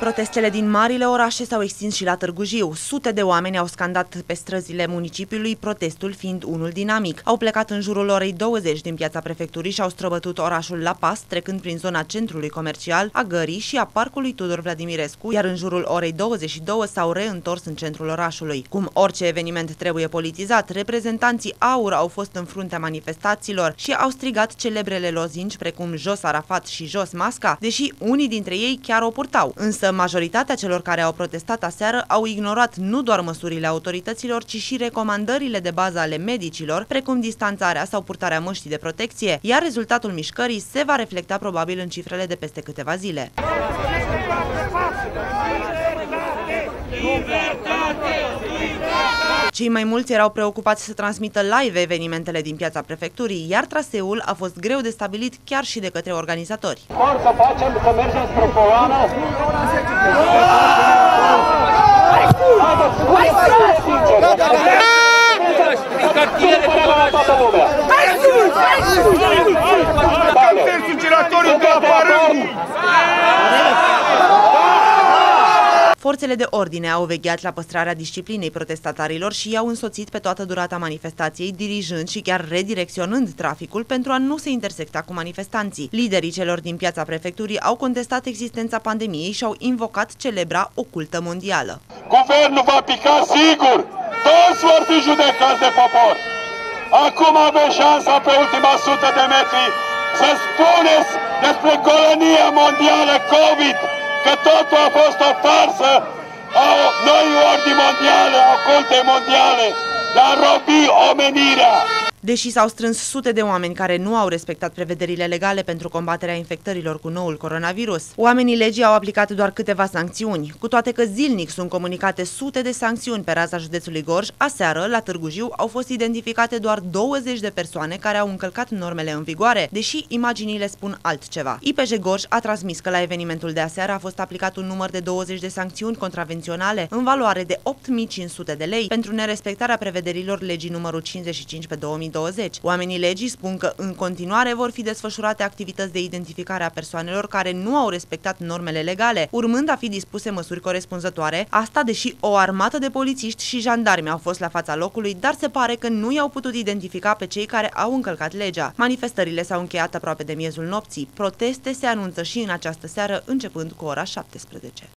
Protestele din marile orașe s-au extins și la Târgu Jiu. Sute de oameni au scandat pe străzile municipiului, protestul fiind unul dinamic. Au plecat în jurul orei 20 din piața prefecturii și au străbătut orașul La Pas, trecând prin zona centrului comercial, a gării și a parcului Tudor Vladimirescu, iar în jurul orei 22 s-au reîntors în centrul orașului. Cum orice eveniment trebuie politizat, reprezentanții AUR au fost în fruntea manifestațiilor și au strigat celebrele lozinci precum Jos Arafat și Jos Masca, deși unii dintre ei chiar o purtau. Însă majoritatea celor care au protestat aseară au ignorat nu doar măsurile autorităților, ci și recomandările de bază ale medicilor, precum distanțarea sau purtarea măștii de protecție, iar rezultatul mișcării se va reflecta probabil în cifrele de peste câteva zile. Cei mai mulți erau preocupați să transmită live evenimentele din piața prefecturii, iar traseul a fost greu de stabilit chiar și de către organizatori. Or să facem, să mergem spre coloană. Olha! Vale. O diretor do Aparango! Forțele de ordine au vegheat la păstrarea disciplinei protestatarilor și i-au însoțit pe toată durata manifestației, dirijând și chiar redirecționând traficul pentru a nu se intersecta cu manifestanții. Liderii celor din piața prefecturii au contestat existența pandemiei și au invocat celebra ocultă mondială. Guvernul va pica sigur! Toți vor fi judecați de popor! Acum avem șansa pe ultima sută de metri să spuneți despre colonia mondială COVID că totul a fost o farsă a noi ordini mondiale, a oculte mondiale, de a robi omenirea. Deși s-au strâns sute de oameni care nu au respectat prevederile legale pentru combaterea infectărilor cu noul coronavirus, oamenii legii au aplicat doar câteva sancțiuni. Cu toate că zilnic sunt comunicate sute de sancțiuni pe raza județului Gorj, aseară, la Târgu Jiu, au fost identificate doar 20 de persoane care au încălcat normele în vigoare, deși imaginile spun altceva. IPJ Gorj a transmis că la evenimentul de aseară a fost aplicat un număr de 20 de sancțiuni contravenționale în valoare de 8500 de lei pentru nerespectarea prevederilor legii numărul 55 pe 2000 2020. Oamenii legii spun că în continuare vor fi desfășurate activități de identificare a persoanelor care nu au respectat normele legale, urmând a fi dispuse măsuri corespunzătoare, asta deși o armată de polițiști și jandarmi au fost la fața locului, dar se pare că nu i-au putut identifica pe cei care au încălcat legea. Manifestările s-au încheiat aproape de miezul nopții. Proteste se anunță și în această seară, începând cu ora 17.